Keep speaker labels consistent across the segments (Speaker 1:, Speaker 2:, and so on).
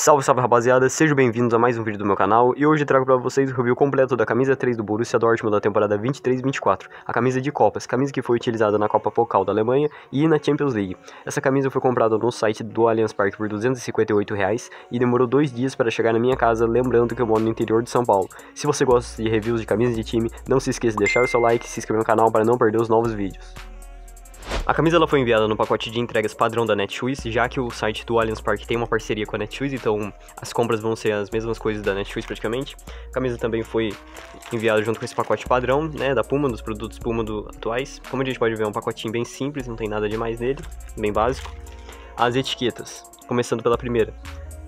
Speaker 1: Salve, salve rapaziada, sejam bem-vindos a mais um vídeo do meu canal e hoje trago para vocês o review completo da camisa 3 do Borussia Dortmund da temporada 23-24, a camisa de Copas, camisa que foi utilizada na Copa Pokal da Alemanha e na Champions League. Essa camisa foi comprada no site do Allianz Parque por 258 reais e demorou dois dias para chegar na minha casa, lembrando que eu moro no interior de São Paulo. Se você gosta de reviews de camisas de time, não se esqueça de deixar o seu like e se inscrever no canal para não perder os novos vídeos. A camisa ela foi enviada no pacote de entregas padrão da Netshoes, já que o site do Allianz Parque tem uma parceria com a Netshoes, então as compras vão ser as mesmas coisas da Netshoes praticamente. A camisa também foi enviada junto com esse pacote padrão, né, da Puma, dos produtos Puma do, atuais. Como a gente pode ver, é um pacotinho bem simples, não tem nada demais nele, bem básico. As etiquetas, começando pela primeira.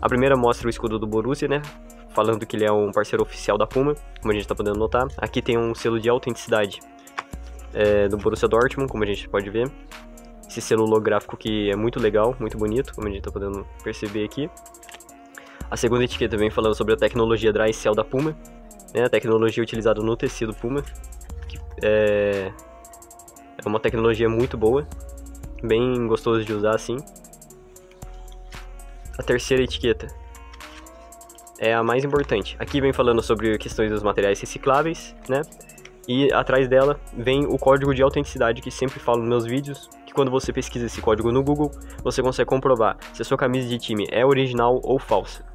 Speaker 1: A primeira mostra o escudo do Borussia, né, falando que ele é um parceiro oficial da Puma, como a gente está podendo notar. Aqui tem um selo de autenticidade é, do Borussia Dortmund, como a gente pode ver. Esse selo holográfico que é muito legal, muito bonito, como a gente está podendo perceber aqui. A segunda etiqueta vem falando sobre a tecnologia Dry Cell da Puma, né, a tecnologia utilizada no tecido Puma, que é, é uma tecnologia muito boa, bem gostoso de usar assim. A terceira etiqueta é a mais importante. Aqui vem falando sobre questões dos materiais recicláveis, né? E atrás dela vem o código de autenticidade que sempre falo nos meus vídeos, que quando você pesquisa esse código no Google, você consegue comprovar se a sua camisa de time é original ou falsa.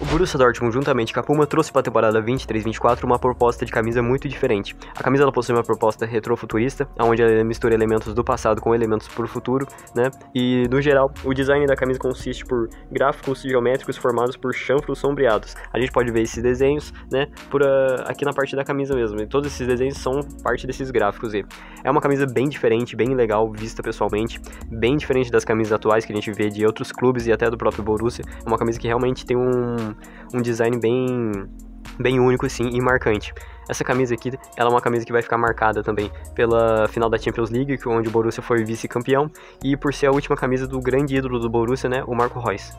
Speaker 1: O Borussia Dortmund, juntamente com a Puma, trouxe para a temporada 23-24 uma proposta de camisa muito diferente. A camisa ela possui uma proposta retrofuturista, onde ela mistura elementos do passado com elementos para o futuro, né? E, no geral, o design da camisa consiste por gráficos geométricos formados por chanfros sombreados. A gente pode ver esses desenhos, né, por uh, aqui na parte da camisa mesmo. E todos esses desenhos são parte desses gráficos. E é uma camisa bem diferente, bem legal, vista pessoalmente, bem diferente das camisas atuais que a gente vê de outros clubes e até do próprio Borussia. É uma camisa que realmente tem um um, design bem, bem único assim e marcante. Essa camisa aqui, ela é uma camisa que vai ficar marcada também pela final da Champions League, onde o Borussia foi vice-campeão, e por ser a última camisa do grande ídolo do Borussia, né, o Marco Reus.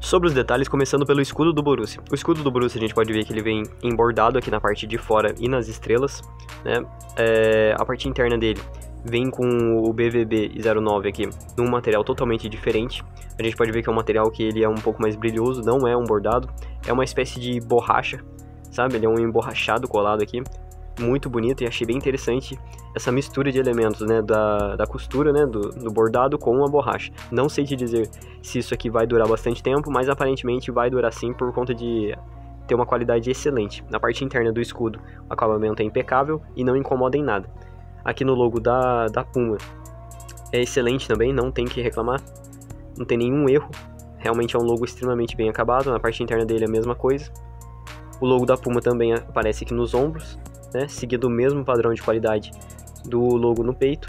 Speaker 1: Sobre os detalhes, começando pelo escudo do Borussia. O escudo do Borussia a gente pode ver que ele vem embordado aqui na parte de fora e nas estrelas, né? É, a parte interna dele vem com o BVB 09 aqui num material totalmente diferente. A gente pode ver que é um material que ele é um pouco mais brilhoso, não é um bordado, é uma espécie de borracha, sabe? Ele é um emborrachado colado aqui, muito bonito e achei bem interessante essa mistura de elementos, né, da, da costura, né, do, do bordado com a borracha. Não sei te dizer se isso aqui vai durar bastante tempo, mas aparentemente vai durar sim por conta de ter uma qualidade excelente. Na parte interna do escudo, o acabamento é impecável e não incomoda em nada aqui no logo da, da Puma é excelente também, não tem que reclamar, não tem nenhum erro. Realmente é um logo extremamente bem acabado, na parte interna dele é a mesma coisa. O logo da Puma também aparece aqui nos ombros, né, seguindo o mesmo padrão de qualidade do logo no peito,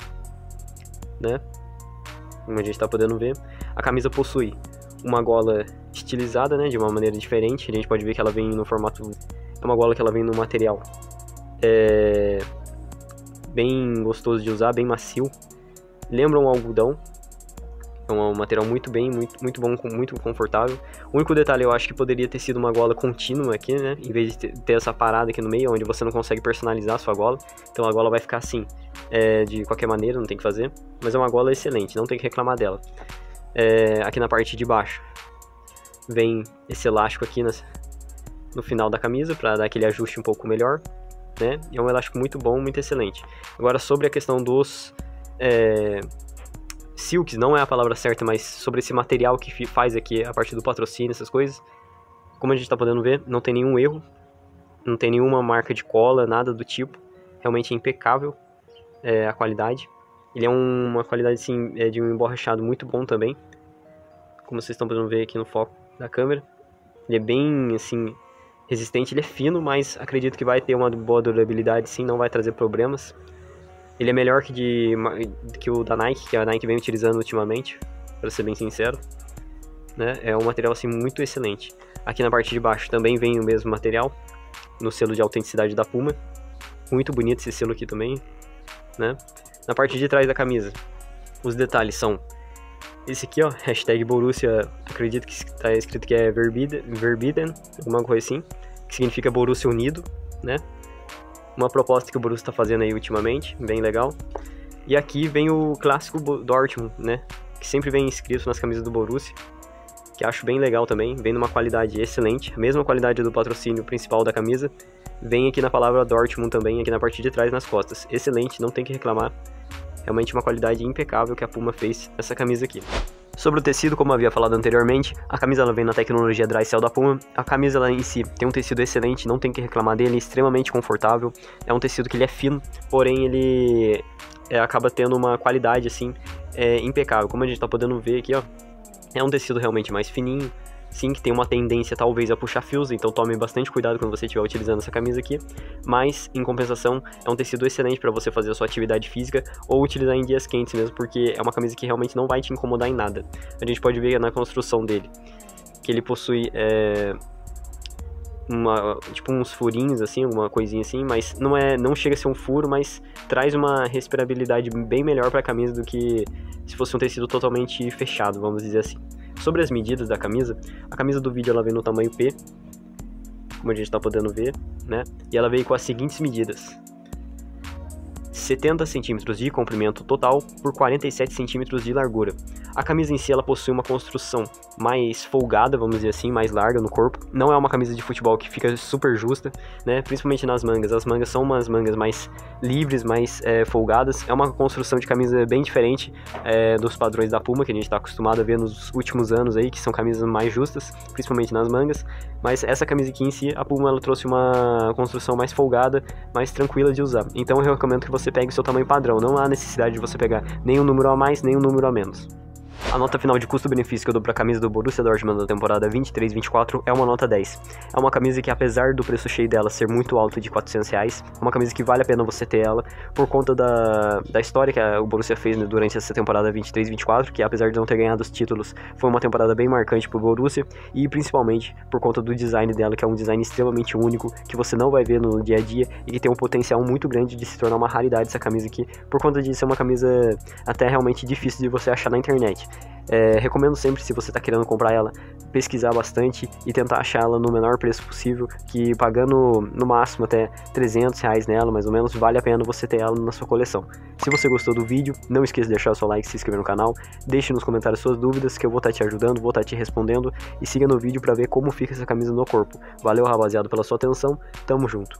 Speaker 1: né, como a gente está podendo ver. A camisa possui uma gola estilizada, né, de uma maneira diferente, a gente pode ver que ela vem no formato, é uma gola que ela vem no material é, bem gostoso de usar, bem macio. Lembra um algodão. É um material muito bem, muito, muito bom, muito confortável. O único detalhe eu acho que poderia ter sido uma gola contínua aqui, né? Em vez de ter essa parada aqui no meio, onde você não consegue personalizar a sua gola. Então a gola vai ficar assim, é, de qualquer maneira, não tem que fazer. Mas é uma gola excelente, não tem que reclamar dela. É, aqui na parte de baixo vem esse elástico aqui nas, no final da camisa para dar aquele ajuste um pouco melhor né? É um elástico muito bom, muito excelente. Agora, sobre a questão dos é, silks, não é a palavra certa, mas sobre esse material que faz aqui a partir do patrocínio, essas coisas, como a gente está podendo ver, não tem nenhum erro, não tem nenhuma marca de cola, nada do tipo. Realmente é impecável é, a qualidade. Ele é um, uma qualidade assim, é, de um emborrachado muito bom também, como vocês estão podendo ver aqui no foco da câmera. Ele é bem assim resistente, ele é fino, mas acredito que vai ter uma boa durabilidade sim, não vai trazer problemas. Ele é melhor que, de, que o da Nike, que a Nike vem utilizando ultimamente, para ser bem sincero. Né? É um material assim muito excelente. Aqui na parte de baixo também vem o mesmo material, no selo de autenticidade da Puma. Muito bonito esse selo aqui também, né? Na parte de trás da camisa, os detalhes são esse aqui, ó, hashtag Borussia, acredito que está escrito que é Verbiden, Verbiden, alguma coisa assim que significa Borussia Unido, né? Uma proposta que o Borussia está fazendo aí ultimamente, bem legal. E aqui vem o clássico Dortmund, né? Que sempre vem escrito nas camisas do Borussia, que acho bem legal também, vem numa qualidade excelente, a mesma qualidade do patrocínio principal da camisa. Vem aqui na palavra Dortmund também, aqui na parte de trás nas costas. Excelente, não tem que reclamar. Realmente uma qualidade impecável que a Puma fez nessa camisa aqui. Sobre o tecido, como havia falado anteriormente, a camisa ela vem na tecnologia Dry Cell da Puma. A camisa ela em si tem um tecido excelente, não tem que reclamar dele, é extremamente confortável. É um tecido que ele é fino, porém ele é, acaba tendo uma qualidade assim é, impecável. Como a gente está podendo ver aqui, ó, é um tecido realmente mais fininho, sim, que tem uma tendência talvez a puxar fios, então tome bastante cuidado quando você estiver utilizando essa camisa aqui. Mas, em compensação, é um tecido excelente para você fazer a sua atividade física ou utilizar em dias quentes mesmo, porque é uma camisa que realmente não vai te incomodar em nada. A gente pode ver na construção dele que ele possui é, uma, tipo uns furinhos assim, alguma coisinha assim, mas não é, não chega a ser um furo, mas traz uma respirabilidade bem melhor para a camisa do que se fosse um tecido totalmente fechado, vamos dizer assim. Sobre as medidas da camisa, a camisa do vídeo ela vem no tamanho P, como a gente está podendo ver, né? E ela veio com as seguintes medidas: 70 centímetros de comprimento total por 47 centímetros de largura. A camisa em si ela possui uma construção mais folgada, vamos dizer assim, mais larga no corpo. Não é uma camisa de futebol que fica super justa, né? Principalmente nas mangas. As mangas são umas mangas mais livres, mais é, folgadas. É uma construção de camisa bem diferente é, dos padrões da Puma que a gente está acostumado a ver nos últimos anos aí, que são camisas mais justas, principalmente nas mangas. Mas essa camisa aqui em si, a Puma ela trouxe uma construção mais folgada, mais tranquila de usar. Então eu recomendo que você pegue o seu tamanho padrão. Não há necessidade de você pegar nem um número a mais, nem um número a menos. A nota final de custo-benefício que eu dou pra camisa do Borussia Dortmund da temporada 23-24 é uma nota 10. É uma camisa que, apesar do preço cheio dela ser muito alto de 400 reais, é uma camisa que vale a pena você ter ela por conta da, da história que a, o Borussia fez né, durante essa temporada 23-24, que apesar de não ter ganhado os títulos, foi uma temporada bem marcante pro Borussia, e principalmente por conta do design dela, que é um design extremamente único, que você não vai ver no dia a dia e que tem um potencial muito grande de se tornar uma raridade essa camisa aqui, por conta de ser uma camisa até realmente difícil de você achar na internet. É, recomendo sempre, se você está querendo comprar ela, pesquisar bastante e tentar achar ela no menor preço possível, que pagando no máximo até 300 reais nela, mais ou menos, vale a pena você ter ela na sua coleção. Se você gostou do vídeo, não esqueça de deixar o seu like, se inscrever no canal, deixe nos comentários suas dúvidas que eu vou estar tá te ajudando, vou estar tá te respondendo e siga no vídeo para ver como fica essa camisa no corpo. Valeu rapaziada pela sua atenção, tamo junto.